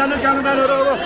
않을 가능한 어려워.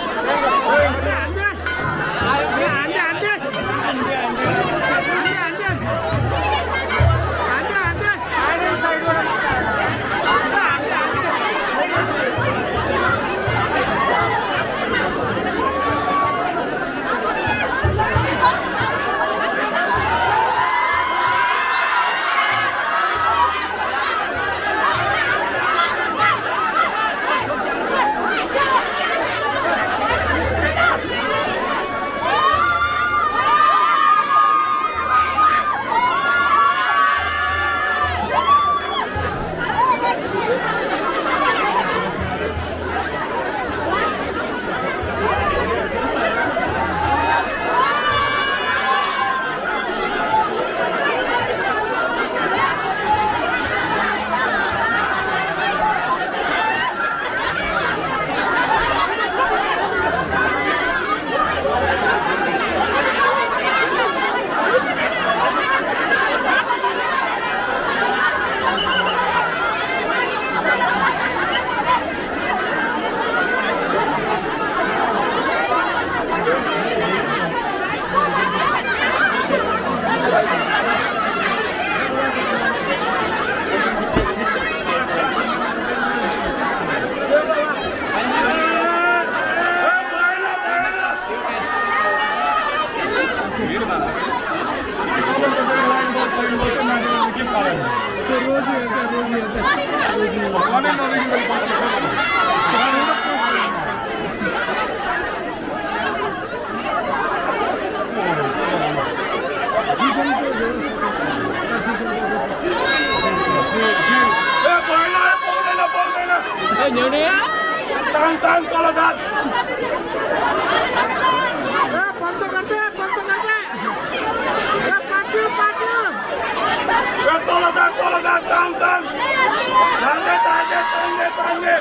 ए तल जान तल जान तान तान तान्ने तान्ने तान्ने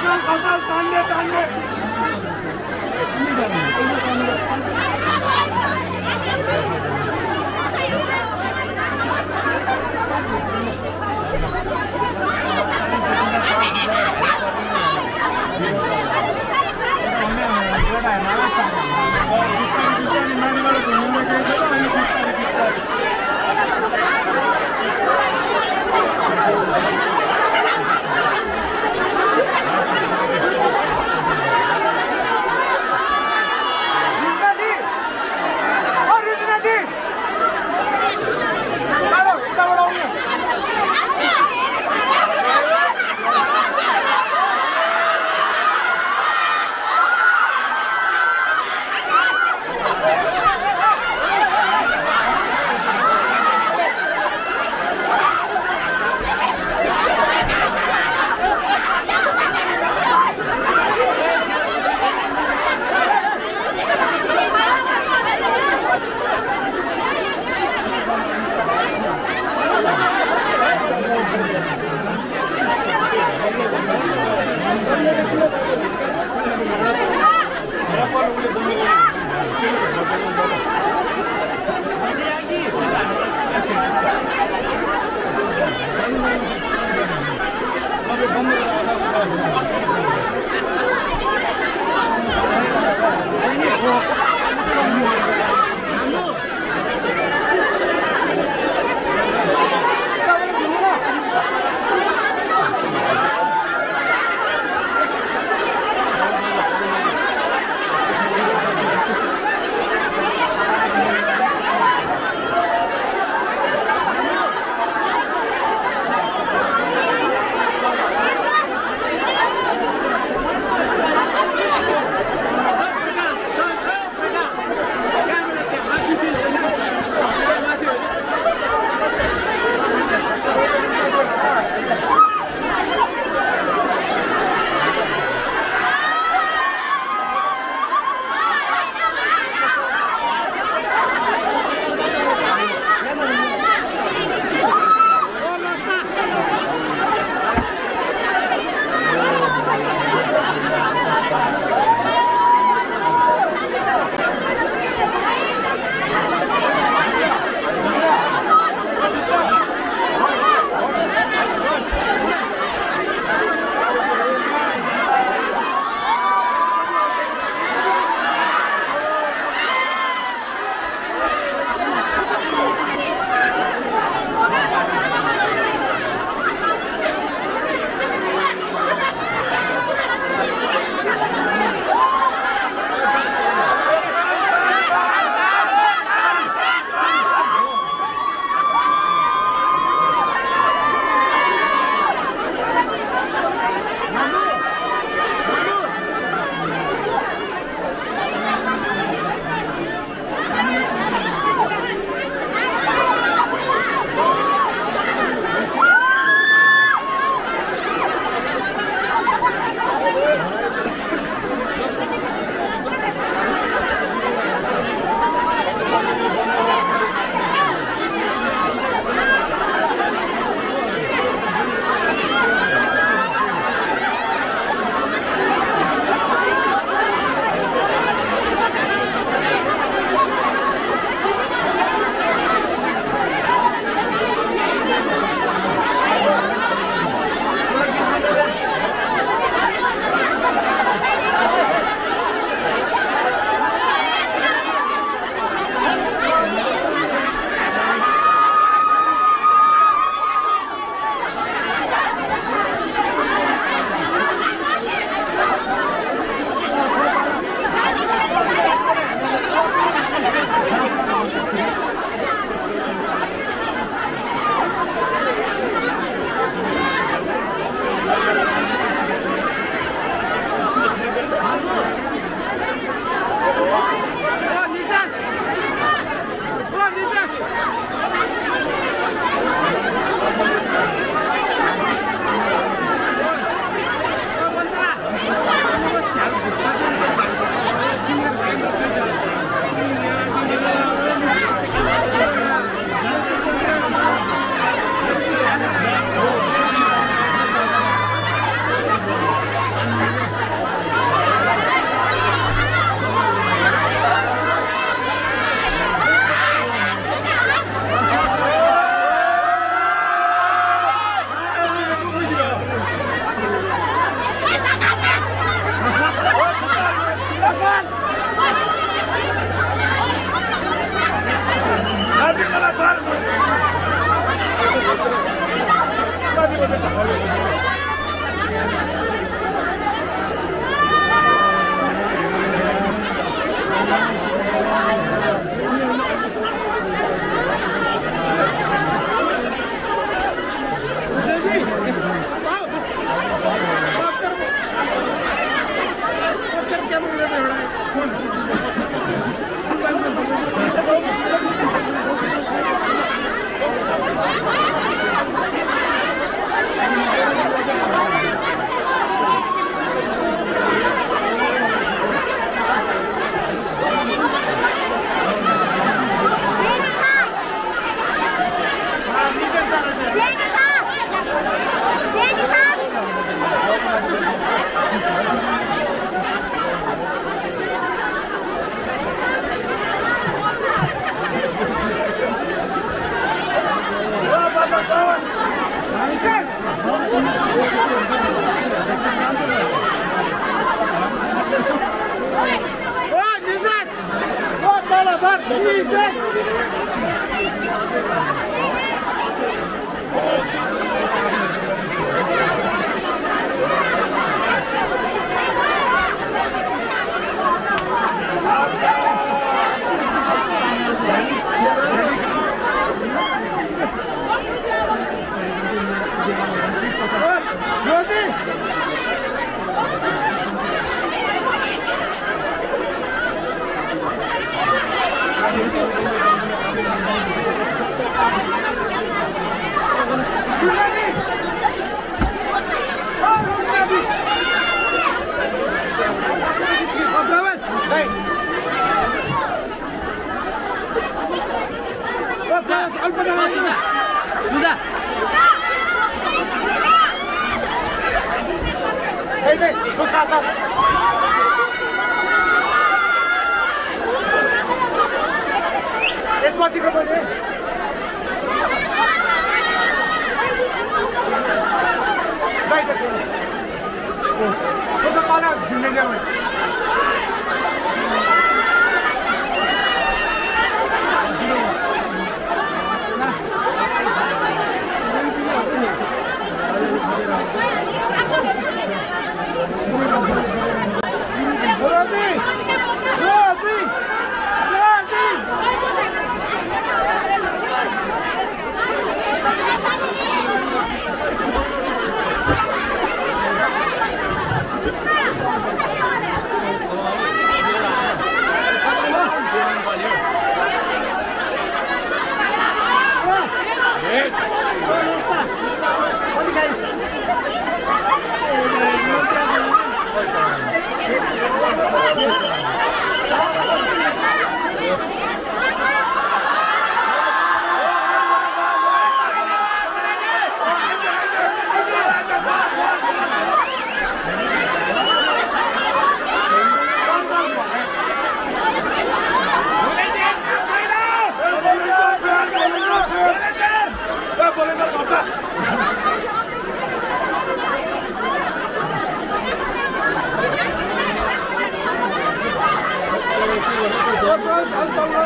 Kazan kazan tane tane.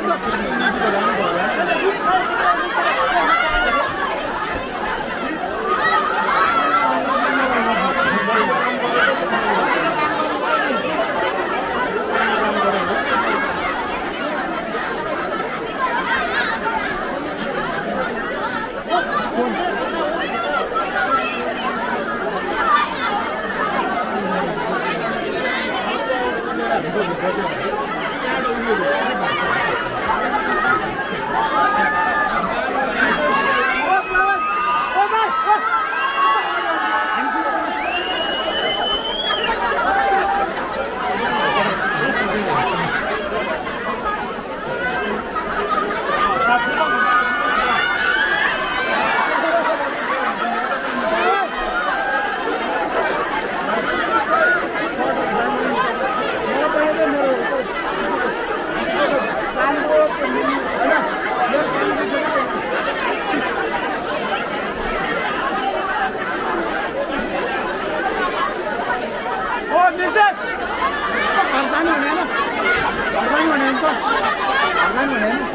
no, no. win.